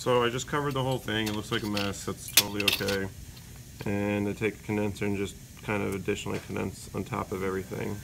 So I just covered the whole thing. It looks like a mess. That's totally okay. And I take a condenser and just kind of additionally condense on top of everything.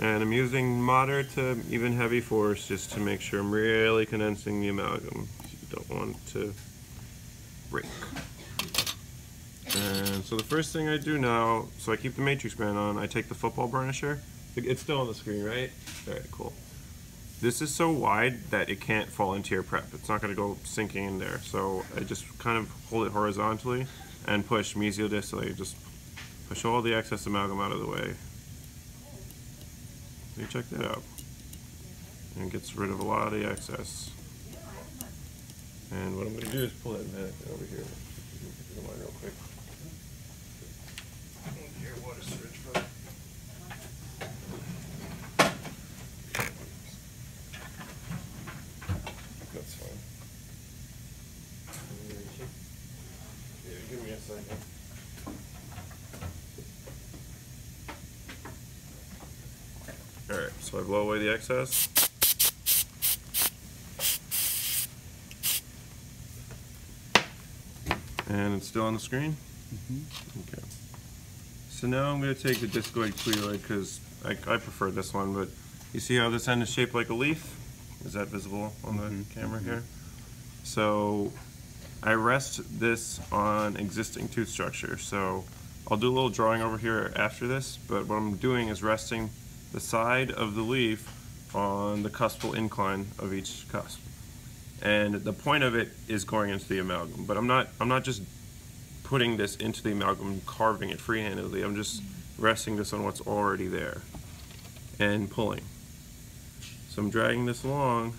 And I'm using moderate to even heavy force just to make sure I'm really condensing the amalgam. You don't want to break. And so the first thing I do now, so I keep the matrix band on, I take the football burnisher. It's still on the screen, right? Alright, cool. This is so wide that it can't fall into your prep. It's not going to go sinking in there. So I just kind of hold it horizontally and push mesiodistally. Just push all the excess amalgam out of the way. You check that out. And gets rid of a lot of the excess. And what I'm going to do is pull that mannequin over here. real quick. Alright, so I blow away the excess. And it's still on the screen? Mm -hmm. Okay. So now I'm going to take the discoid cleoid because I, I, prefer this one, but you see how this end is shaped like a leaf? Is that visible on the mm -hmm. camera here? So I rest this on existing tooth structure. So I'll do a little drawing over here after this, but what I'm doing is resting the side of the leaf on the cuspal incline of each cusp. And the point of it is going into the amalgam, but I'm not, I'm not just putting this into the amalgam, carving it freehandedly. I'm just resting this on what's already there and pulling. So I'm dragging this along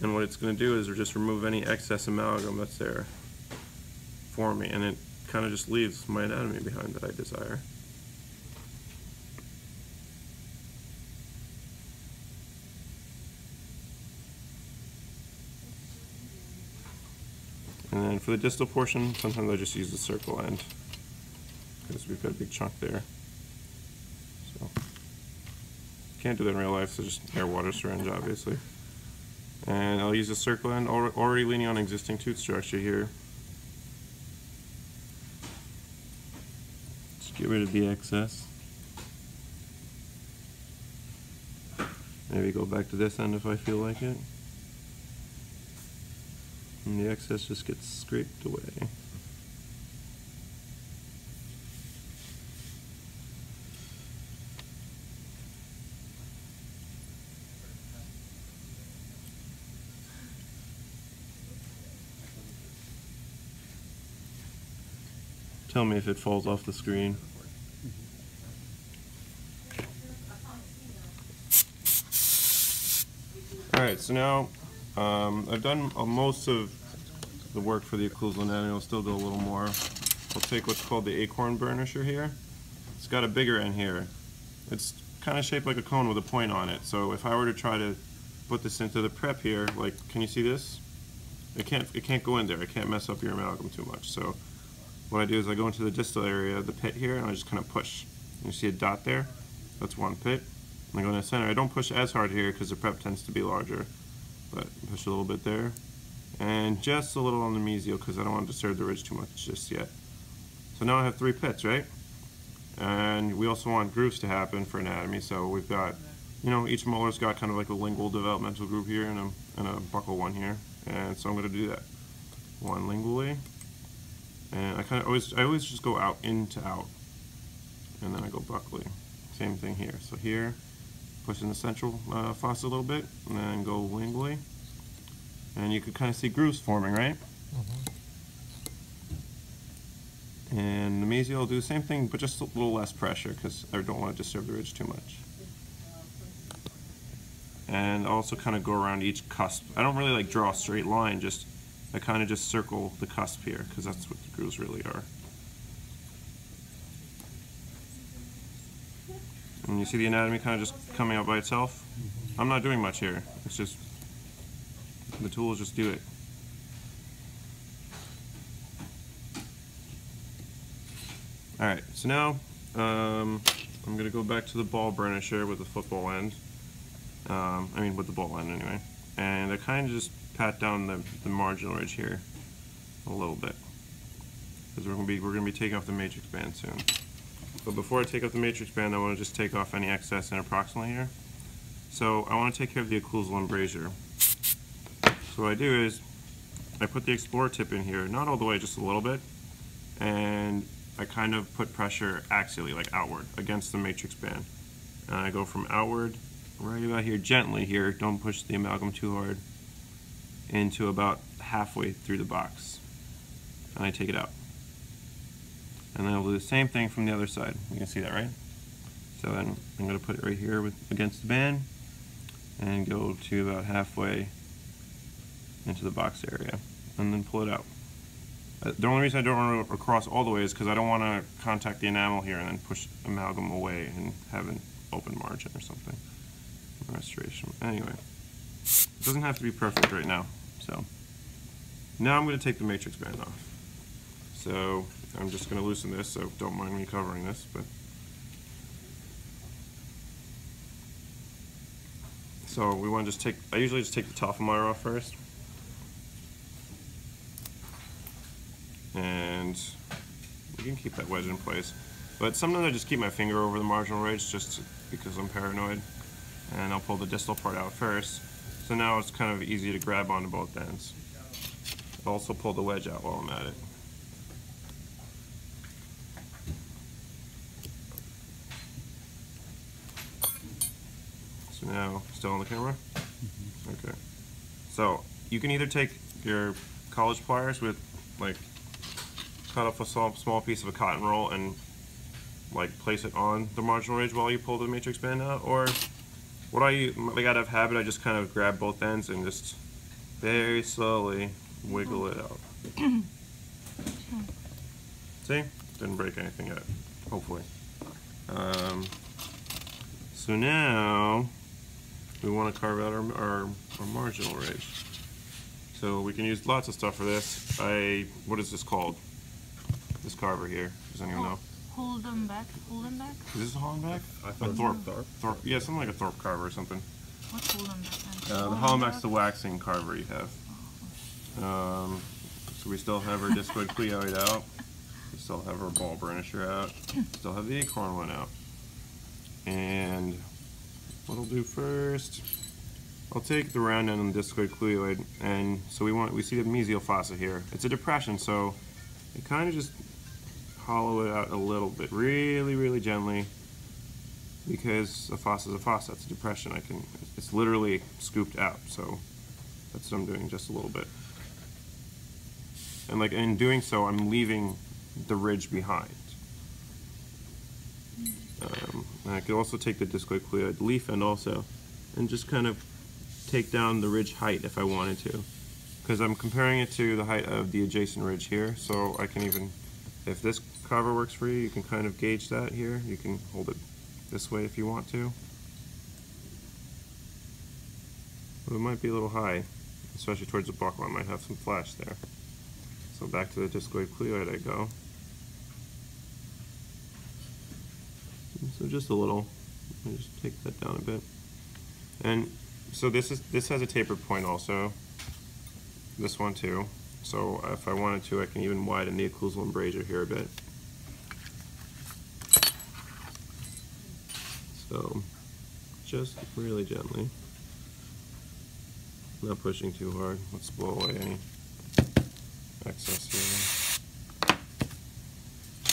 and what it's going to do is just remove any excess amalgam that's there for me and it kind of just leaves my anatomy behind that I desire. And then for the distal portion, sometimes I just use the circle end because we've got a big chunk there. So can't do that in real life, so just air water syringe obviously. And I'll use a circle end already leaning on existing tooth structure here. Just get rid of the excess. Maybe go back to this end if I feel like it. And the excess just gets scraped away. Tell me if it falls off the screen. Alright, so now um, I've done uh, most of the work for the occlusal anatomy. I'll still do a little more. I'll take what's called the acorn burnisher here. It's got a bigger end here. It's kind of shaped like a cone with a point on it. So if I were to try to put this into the prep here, like, can you see this? It can't, it can't go in there. It can't mess up your amalgam too much. So what I do is I go into the distal area, of the pit here, and I just kind of push. You see a dot there? That's one pit. And I go in the center. I don't push as hard here because the prep tends to be larger, but push a little bit there. And just a little on the mesial because I don't want to disturb the ridge too much just yet. So now I have three pits, right? And we also want grooves to happen for anatomy, so we've got, you know, each molar's got kind of like a lingual developmental groove here and a, and a buccal one here. And so I'm going to do that. One lingually, and I kind of always I always just go out into out and then I go buccally same thing here so here push in the central uh, fossa a little bit and then go lingually and you can kind of see grooves forming right mm -hmm. and the mesial will do the same thing but just a little less pressure because I don't want to disturb the ridge too much and also kind of go around each cusp I don't really like draw a straight line just I kind of just circle the cusp here because that's what the grooves really are. And you see the anatomy kind of just coming out by itself? I'm not doing much here. It's just, the tools just do it. Alright, so now um, I'm going to go back to the ball burnisher with the football end. Um, I mean, with the ball end anyway. And I kind of just pat down the, the marginal ridge here a little bit. Because we're gonna be we're gonna be taking off the matrix band soon. But before I take off the matrix band, I want to just take off any excess and approximately here. So I want to take care of the occlusal embrasure. So what I do is I put the explorer tip in here, not all the way, just a little bit, and I kind of put pressure axially, like outward, against the matrix band. And I go from outward, right about here, gently here, don't push the amalgam too hard, into about halfway through the box. And I take it out. And then I'll do the same thing from the other side. You can see that, right? So then I'm going to put it right here with, against the band and go to about halfway into the box area and then pull it out. Uh, the only reason I don't want to across all the way is because I don't want to contact the enamel here and then push amalgam away and have an open margin or something. Restoration. Anyway, it doesn't have to be perfect right now. So now I'm going to take the matrix band off. So I'm just going to loosen this, so don't mind me covering this, but So we want to just take, I usually just take the top of Tofflemire off first. And we can keep that wedge in place. But sometimes I just keep my finger over the marginal ridge just because I'm paranoid. And I'll pull the distal part out first. So now it's kind of easy to grab onto both ends. I'll also pull the wedge out while I'm at it. Now, still on the camera? Okay. So, you can either take your college pliers with, like, cut off a small, small piece of a cotton roll and, like, place it on the marginal ridge while you pull the matrix band out, or what I, like, out of habit, I just kind of grab both ends and just very slowly wiggle it out. See? Didn't break anything yet, hopefully. Um, so now, we want to carve out our, our, our, marginal ridge. So we can use lots of stuff for this. I, what is this called? This carver here. Does anyone know? Hold them back. Hold them back. Is this a Hollenbeck? I A thought Thorpe. Thorpe. Thorpe. Yeah, something like a Thorpe carver or something. What's hold them then? Uh, the Hollenbeck's the waxing carver you have. Um, so we still have our discoid cleoid out. We still have our ball burnisher out. Still have the acorn one out. And what I'll do first, I'll take the round end on the discoid cleoid, and so we want we see the mesial fossa here. It's a depression, so it kind of just hollow it out a little bit, really, really gently, because a fossa is a fossa. It's a depression. I can. It's literally scooped out, so that's what I'm doing, just a little bit. And like in doing so, I'm leaving the ridge behind. Um, I could also take the discoid leaf end also, and just kind of take down the ridge height if I wanted to. Because I'm comparing it to the height of the adjacent ridge here, so I can even, if this cover works for you, you can kind of gauge that here. You can hold it this way if you want to. But it might be a little high, especially towards the buccal. I might have some flash there. So back to the discoid cleoid I go. So just a little. Me just take that down a bit. And so this is this has a tapered point also. This one too. So if I wanted to, I can even widen the occlusal embrasure here a bit. So just really gently. Not pushing too hard. Let's blow away any excess here.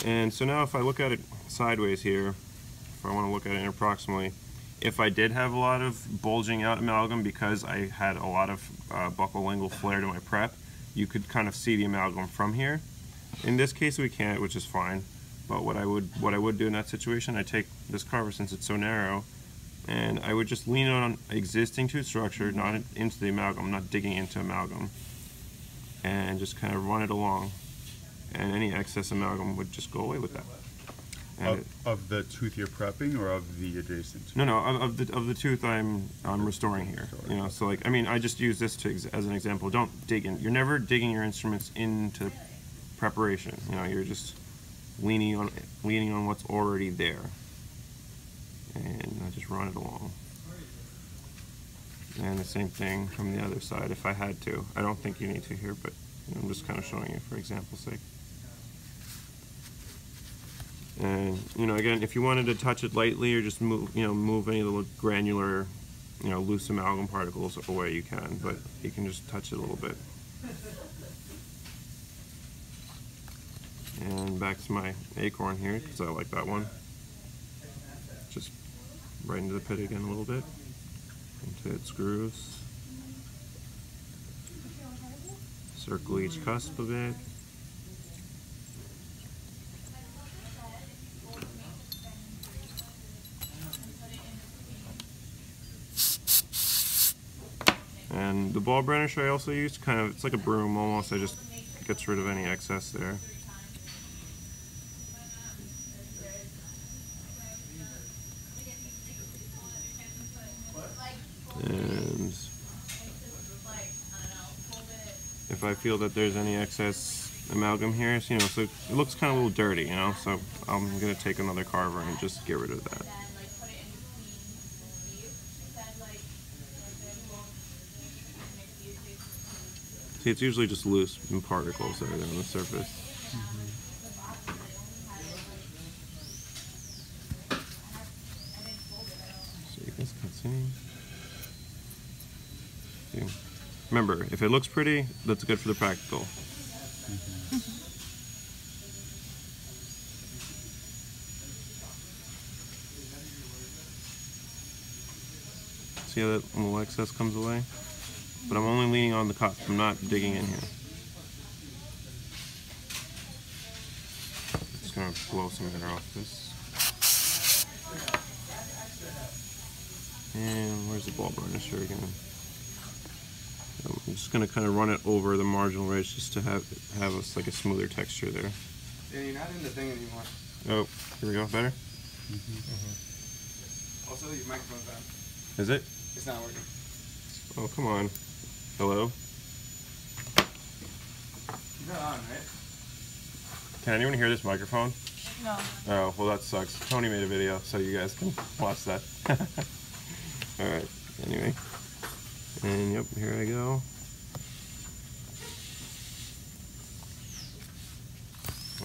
And so now if I look at it sideways here, I want to look at it approximately, if I did have a lot of bulging out amalgam because I had a lot of uh, buccolingual flare to my prep, you could kind of see the amalgam from here. In this case we can't, which is fine. But what I would what I would do in that situation, I take this carver since it's so narrow, and I would just lean on existing tooth structure, not into the amalgam, not digging into amalgam, and just kind of run it along. And any excess amalgam would just go away with that. Of, it- of the tooth you're prepping or of the adjacent? Tooth? no, no, of, of the of the tooth I'm I'm restoring here. You know, so like I mean, I just use this to ex- as an example. Don't dig in. You're never digging your instruments into preparation. You know, you're just leaning on leaning on what's already there, and I just run it along. And the same thing from the other side if I had to. I don't think you need to here, but I'm just kind of showing you for example's sake. And you know, again, if you wanted to touch it lightly or just move, you know, move any of the little granular, you know, loose amalgam particles away, you can. But you can just touch it a little bit. And back to my acorn here because I like that one. Just right into the pit again a little bit, into its grooves. Circle each cusp a bit. And the ball burnish I also use kind of, it's like a broom almost, I just gets rid of any excess there. And if I feel that there's any excess amalgam here, you know, so it looks kind of a little dirty, you know, so I'm gonna take another carver and just get rid of that. See, it's usually just loose particles that are there on the surface. Remember, if it looks pretty, that's good for the practical. See how that little excess comes away? But I'm only leaning on the cup. I'm not digging in here. Just gonna blow some air off this. And where's the ball burnisher again? I'm just gonna kind of run it over the marginal ridge just to have have us like a smoother texture there. Yeah, you're not in the thing anymore. Oh, here we go. Better? Mm-hmm. Mm-hmm. Also, your microphone's on. Is it? It's not working. Oh, come on. Hello? You're not on, right? Can anyone hear this microphone? No. Oh, well that sucks. Tony made a video, so you guys can watch that. Alright, anyway. And yep, here I go.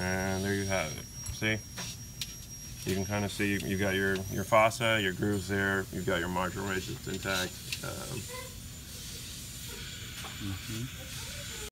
And there you have it. See? You can kind of see you've got your, your fossa, your grooves there, you've got your marginal ridge that's intact. Um, Uhum.